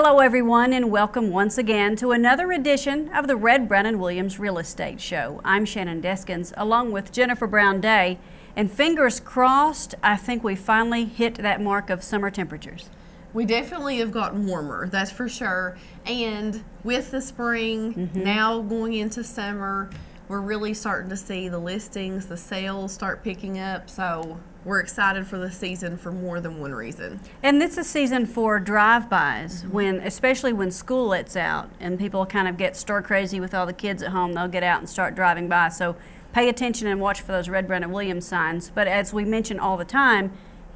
Hello, everyone, and welcome once again to another edition of the Redd Brown and Williams Real Estate Show. I'm Shannon Deskins, along with Jennifer Brown Day, and fingers crossed, I think we finally hit that mark of summer temperatures. We definitely have gotten warmer, that's for sure. And with the spring, Mm-hmm. now going into summer, we're really starting to see the listings, the sales start picking up. So we're excited for the season for more than one reason. And this is a season for drive-bys, when especially when school lets out and people kind of get stir crazy with all the kids at home. They'll get out and start driving by. So pay attention and watch for those Redd, and Williams signs. But as we mention all the time,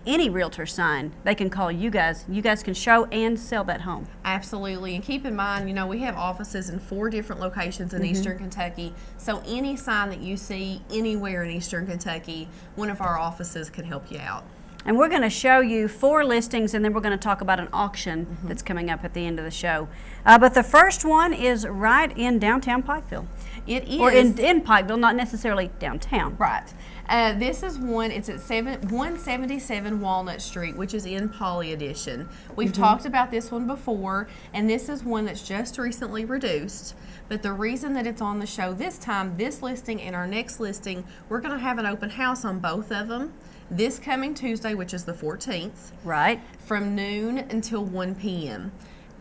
any realtor sign, they can call you guys. You guys can show and sell that home. Absolutely. And keep in mind, you know, we have offices in four different locations in Eastern Kentucky. So any sign that you see anywhere in Eastern Kentucky, one of our offices can help you out. And we're going to show you four listings and then we're going to talk about an auction that's coming up at the end of the show. Uh, but the first one is right in downtown Pikeville. It is Or in, in Pikeville, not necessarily downtown. Right. Uh, this is one. It's at seven one seventy seven Walnut Street, which is in Pauley Addition. We've talked about this one before, and this is one that's just recently reduced. But the reason that it's on the show this time, this listing and our next listing, we're going to have an open house on both of them this coming Tuesday, which is the fourteenth Right. from noon until 1 p.m.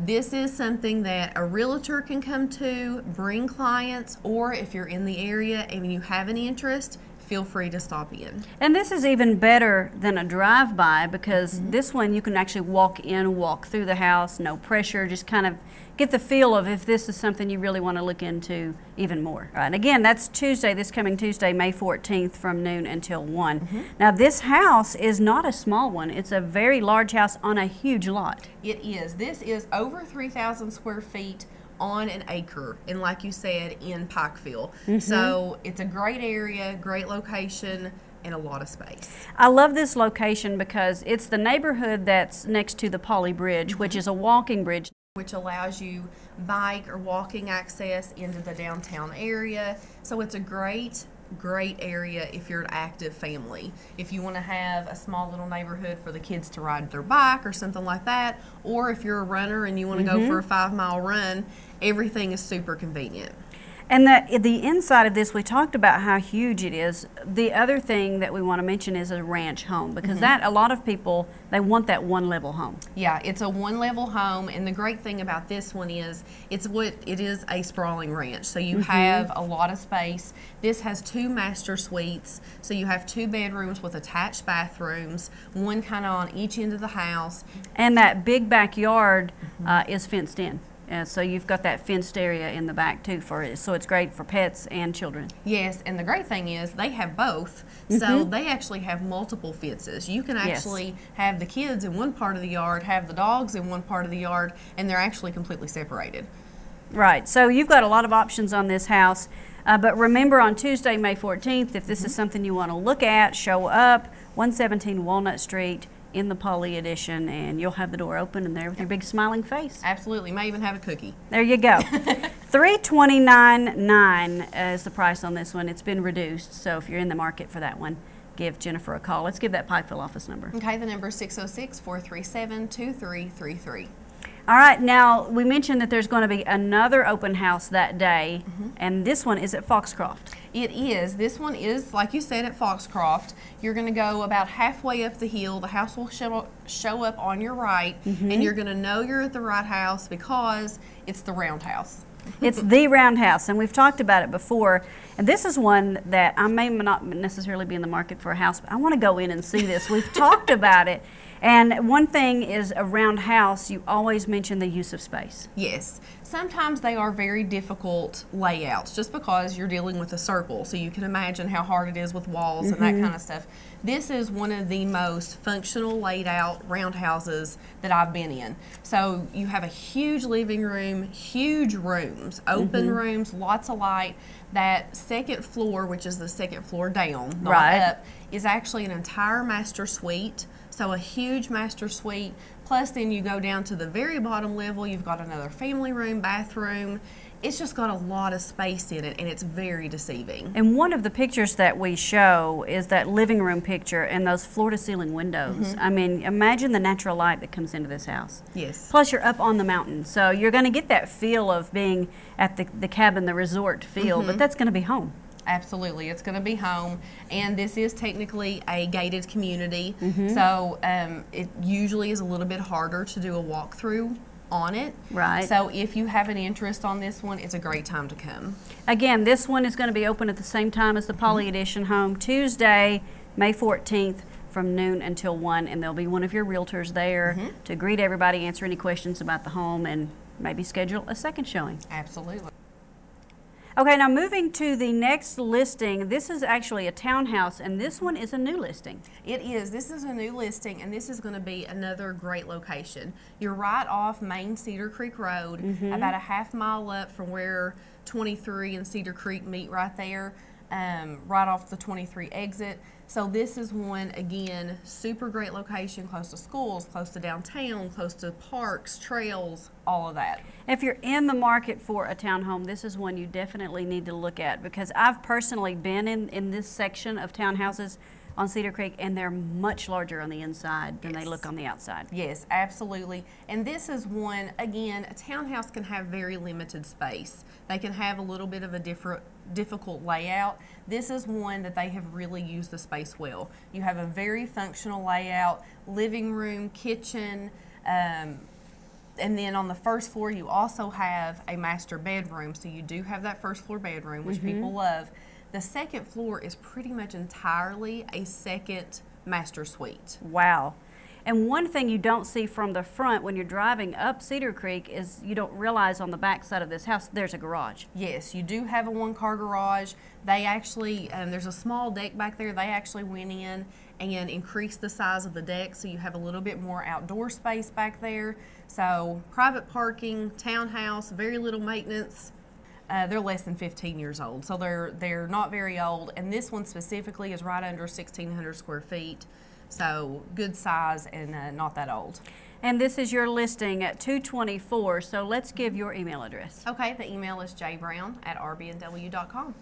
This is something that a realtor can come to, bring clients, or if you're in the area and you have an interest, feel free to stop in. And this is even better than a drive-by because mm-hmm. this one you can actually walk in, walk through the house, no pressure, just kind of get the feel of if this is something you really want to look into even more. Right. And again, that's Tuesday, this coming Tuesday, May 14th from noon until one mm-hmm. Now this house is not a small one. It's a very large house on a huge lot. It is. This is over 3,000 square feet on an acre, and like you said, in Pikeville. Mm-hmm. So it's a great area, great location, and a lot of space. I love this location because it's the neighborhood that's next to the Pauley Bridge, which is a walking bridge. which allows you bike or walking access into the downtown area. So it's a great, great area if you're an active family. If you want to have a small little neighborhood for the kids to ride their bike or something like that, or if you're a runner and you want to go mm-hmm. for a five mile run, everything is super convenient. And the the inside of this, we talked about how huge it is. The other thing that we want to mention is a ranch home because mm-hmm. that a lot of people they want that one level home. Yeah, it's a one level home, and the great thing about this one is it's what it is a sprawling ranch. So you mm-hmm. have a lot of space. This has two master suites, so you have two bedrooms with attached bathrooms, one kind of on each end of the house. And that big backyard mm-hmm. uh, is fenced in. Uh, so you've got that fenced area in the back too for it. So it's great for pets and children. Yes, and the great thing is they have both. So they actually have multiple fences. You can Yes. actually have the kids in one part of the yard, have the dogs in one part of the yard, and they're actually completely separated. Right. So you've got a lot of options on this house. Uh, but remember on Tuesday, May 14th, if this is something you want to look at, show up 117 Walnut Street in the Pauley Addition, and you'll have the door open and there with your big smiling face. Absolutely. May even have a cookie. There you go. Three twenty nine nine is the price on this one. It's been reduced, so if you're in the market for that one, give Jennifer a call. Let's give that Pikeville office number. Okay, the number is 606 437 2333. All right, now we mentioned that there's going to be another open house that day, mm-hmm. and this one is at Foxcroft. It is. This one is, like you said, at Foxcroft. You're going to go about halfway up the hill. The house will show, show up on your right, and mm-hmm. you're going to know you're at the right house because it's the roundhouse. It's the Roundhouse, and we've talked about it before. And this is one that I may not necessarily be in the market for a house, but I want to go in and see this. We've talked about it. And one thing is a roundhouse, you always mention the use of space. Yes. Sometimes they are very difficult layouts just because you're dealing with a circle. So you can imagine how hard it is with walls and that mm-hmm. kind of stuff. This is one of the most functional laid out roundhouses that I've been in. So you have a huge living room, huge rooms, open mm-hmm. rooms, lots of light. That second floor, which is the second floor down, not Right. up, is actually an entire master suite. So a huge master suite. Plus, then you go down to the very bottom level. You've got another family room, bathroom. it's just got a lot of space in it and it's very deceiving. And one of the pictures that we show is that living room picture and those floor to ceiling windows. Mm-hmm. I mean, imagine the natural light that comes into this house. Yes. Plus, you're up on the mountain, so you're going to get that feel of being at the, the cabin, the resort feel, Mm-hmm. but that's going to be home. Absolutely, it's going to be home, and this is technically a gated community, Mm-hmm. so um, it usually is a little bit harder to do a walkthrough on it. Right. So if you have an interest on this one, it's a great time to come. Again, this one is going to be open at the same time as the Pauley Addition home, Tuesday, May 14th, from noon until 1, and there'll be one of your realtors there to greet everybody, answer any questions about the home, and maybe schedule a second showing. Absolutely. Okay, now moving to the next listing, this is actually a townhouse, and this one is a new listing. It is. This is a new listing, and this is going to be another great location. You're right off Main Cedar Creek Road, mm-hmm. about a half mile up from where 23 and Cedar Creek meet right there, um, right off the 23 exit. So this is one again, super great location, close to schools, close to downtown, close to parks, trails, all of that. If you're in the market for a townhome, this is one you definitely need to look at because I've personally been in, in this section of townhouses on Cedar Creek, and they're much larger on the inside than they look on the outside. Yes, absolutely. And this is one, again, a townhouse can have very limited space. They can have a little bit of a different, difficult layout. This is one that they have really used the space well. You have a very functional layout, living room, kitchen, um, and then on the first floor, you also have a master bedroom. So you do have that first floor bedroom, which people love. The second floor is pretty much entirely a second master suite. Wow. And one thing you don't see from the front when you're driving up Cedar Creek is you don't realize on the back side of this house there's a garage. Yes, you do have a one car garage. They actually, um, there's a small deck back there. They actually went in and increased the size of the deck so you have a little bit more outdoor space back there. So, private parking, townhouse, very little maintenance. Uh, they're less than 15 years old, so they're they're not very old. And this one specifically is right under 1,600 square feet, so good size and uh, not that old. And this is your listing at 224, so let's give your email address. Okay, the email is jbrown at rbnw.com.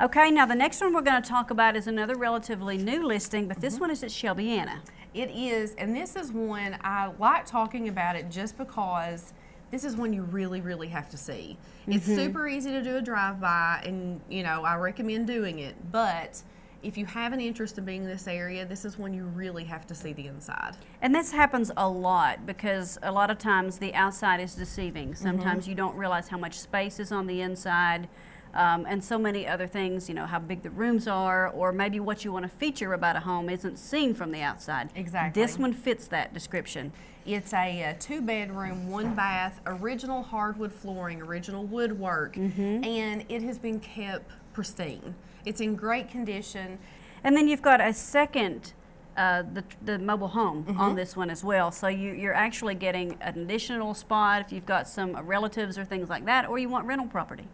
Okay, now the next one we're going to talk about is another relatively new listing, but this one is at Shelbiana. It is, and this is one I like talking about it just because this is one you really, really have to see. It's super easy to do a drive by, and you know, I recommend doing it. But if you have an interest in being in this area, this is one you really have to see the inside. And this happens a lot because a lot of times the outside is deceiving. Sometimes you don't realize how much space is on the inside. Um, and so many other things, you know, how big the rooms are, or maybe what you want to feature about a home isn't seen from the outside. Exactly. This one fits that description. It's a, uh two bedroom, one bath, original hardwood flooring, original woodwork, and it has been kept pristine. It's in great condition. And then you've got a second, uh, the, the mobile home Mm-hmm. on this one as well. So you, you're actually getting an additional spot if you've got some relatives or things like that, or you want rental property.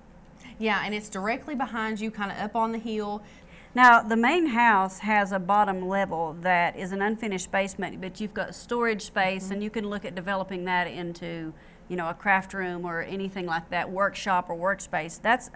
Yeah, and it's directly behind you, kind of up on the hill. Now, the main house has a bottom level that is an unfinished basement, but you've got storage space, and you can look at developing that into, you know, a craft room or anything like that, workshop or workspace. That's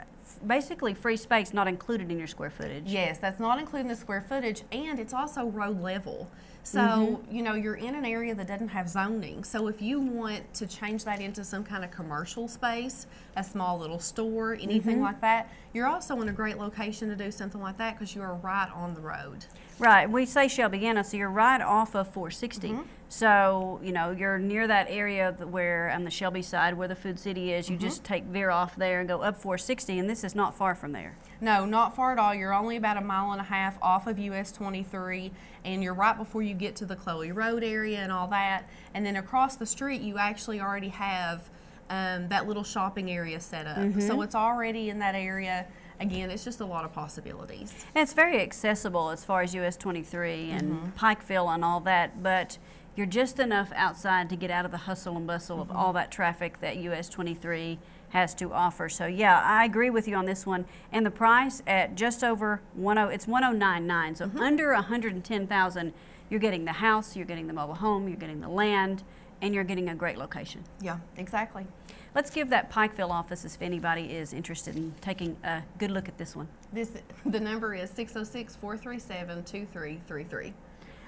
basically free space, not included in your square footage. Yes, that's not including the square footage, and it's also road level. So, you know, you're in an area that doesn't have zoning. So, if you want to change that into some kind of commercial space, a small little store, anything like that, you're also in a great location to do something like that because you are right on the road. Right. We say Shelbiana, so you're right off of 460. Mm-hmm. So, you know, you're near that area where, on the Shelby side, where the Food City is. You Mm-hmm. just take veer off there and go up 460, and this is not far from there. No, not far at all. You're only about a mile and a half off of US 23, and you're right before you get to the Chloe Road area and all that. And then across the street, you actually already have um, that little shopping area set up. So mm-hmm. it's already in that area. Again, it's just a lot of possibilities. And it's very accessible as far as US 23 and mm-hmm. Pikeville and all that, but you're just enough outside to get out of the hustle and bustle of mm-hmm. all that traffic that US 23 has to offer. So yeah, I agree with you on this one. And the price at just over mm-hmm. 10, it's 1099, so under 110,000, you're getting the house, you're getting the mobile home, you're getting the land, and you're getting a great location. Yeah, exactly. Let's give that Pikeville office if anybody is interested in taking a good look at this one. This the number is 606-437-2333.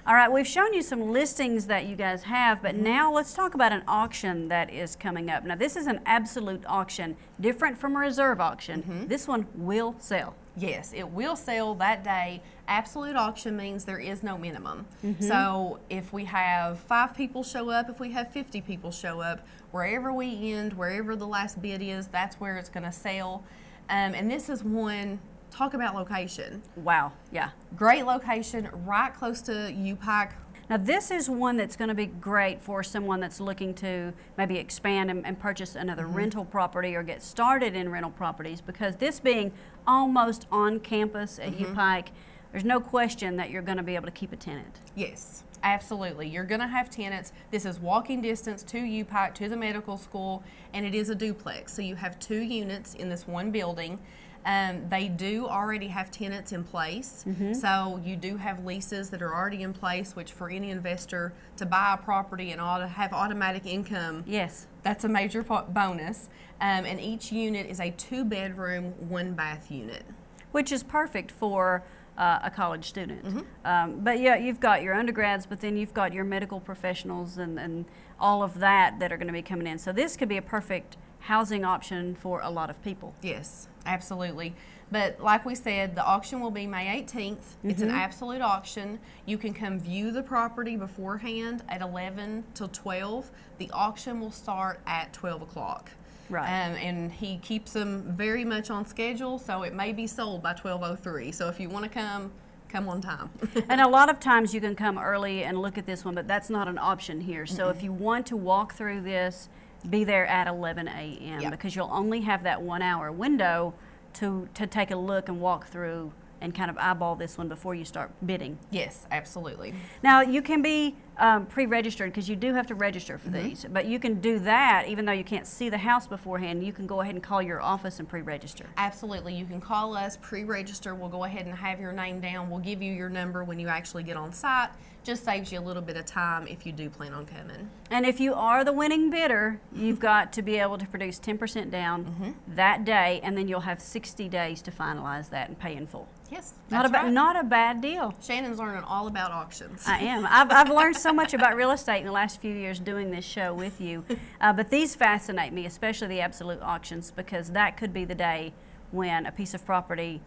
All right, we've shown you some listings that you guys have, but now let's talk about an auction that is coming up. Now, this is an absolute auction, different from a reserve auction. Mm-hmm. This one will sell. Yes, it will sell that day. Absolute auction means there is no minimum. So if we have five people show up, if we have 50 people show up, wherever we end, wherever the last bid is, that's where it's going to sell. Um, and this is one, talk about location. Wow, yeah. Great location, right close to UPike. Now, this is one that's going to be great for someone that's looking to maybe expand and, and purchase another Mm-hmm. rental property or get started in rental properties because this being almost on campus at Mm-hmm. UPike, there's no question that you're going to be able to keep a tenant. Yes, absolutely. You're going to have tenants. This is walking distance to UPike, to the medical school, and it is a duplex. So you have two units in this one building. Um, they do already have tenants in place. So you do have leases that are already in place, which for any investor to buy a property and auto, have automatic income, Yes. that's a major bonus. Um, and each unit is a two bedroom, one bath unit. which is perfect for uh, a college student. Mm-hmm. Um, but yeah, you've got your undergrads, but then you've got your medical professionals and, and all of that that are going to be coming in. So this could be a perfect housing option for a lot of people. Yes, absolutely. But like we said, the auction will be May 18th. It's an absolute auction. You can come view the property beforehand at 11 till 12. The auction will start at 12 o'clock. Right. Um, and he keeps them very much on schedule, so it may be sold by 12:03. So if you want to come, come on time. and a lot of times you can come early and look at this one, but that's not an option here. So if you want to walk through this, be there at 11 a.m. Yeah. because you'll only have that one hour window to, to take a look and walk through and kind of eyeball this one before you start bidding. yes, absolutely. Now you can be um, pre-registered because you do have to register for Mm-hmm. these, but you can do that even though you can't see the house beforehand. You can go ahead and call your office and pre-register. Absolutely. You can call us, pre register. We'll go ahead and have your name down. We'll give you your number when you actually get on site. Just saves you a little bit of time if you do plan on coming. And if you are the winning bidder, you've got to be able to produce 10% down Mm-hmm. that day, and then you'll have 60 days to finalize that and pay in full. Yes, Not a, right. not a bad deal. Shannon's learning all about auctions. I am. I've, I've learned so much about real estate in the last few years doing this show with you. Uh, but these fascinate me, especially the absolute auctions, because that could be the day when a piece of property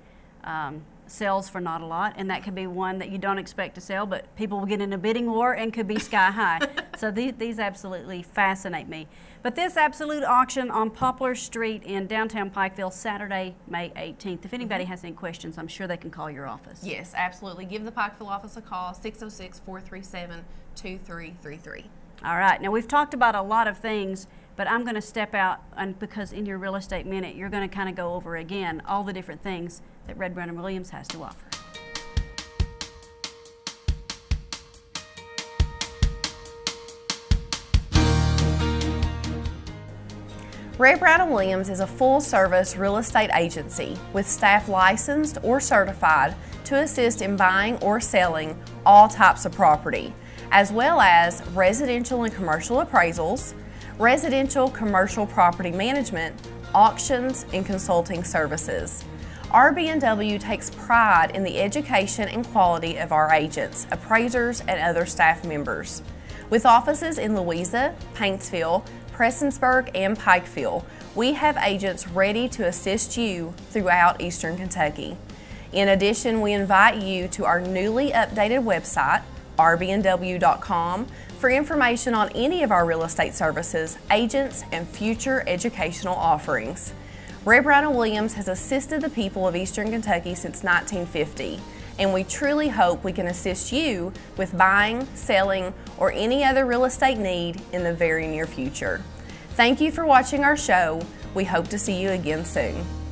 um, sells for not a lot, and that could be one that you don't expect to sell, but people will get in a bidding war and could be sky high. so these, these absolutely fascinate me. But this absolute auction on Poplar Street in downtown Pikeville, Saturday, May 18th. If anybody has any questions, I'm sure they can call your office. yes, absolutely. Give the Pikeville office a call 606 437 2333. All right. Now we've talked about a lot of things, but I'm going to step out and because in your real estate minute, you're going to kind of go over again all the different things that Redd Brown and Williams has to offer. Redd Brown and Williams is a full service real estate agency with staff licensed or certified to assist in buying or selling all types of property, as well as residential and commercial appraisals, residential commercial property management, auctions, and consulting services. RB&W takes pride in the education and quality of our agents, appraisers, and other staff members. With offices in Louisa, Paintsville, Prestonsburg, and Pikeville, we have agents ready to assist you throughout Eastern Kentucky. In addition, we invite you to our newly updated website, rbnw.com, for information on any of our real estate services, agents, and future educational offerings. Redd Brown and Williams has assisted the people of Eastern Kentucky since 1950, and we truly hope we can assist you with buying, selling, or any other real estate need in the very near future. Thank you for watching our show. We hope to see you again soon.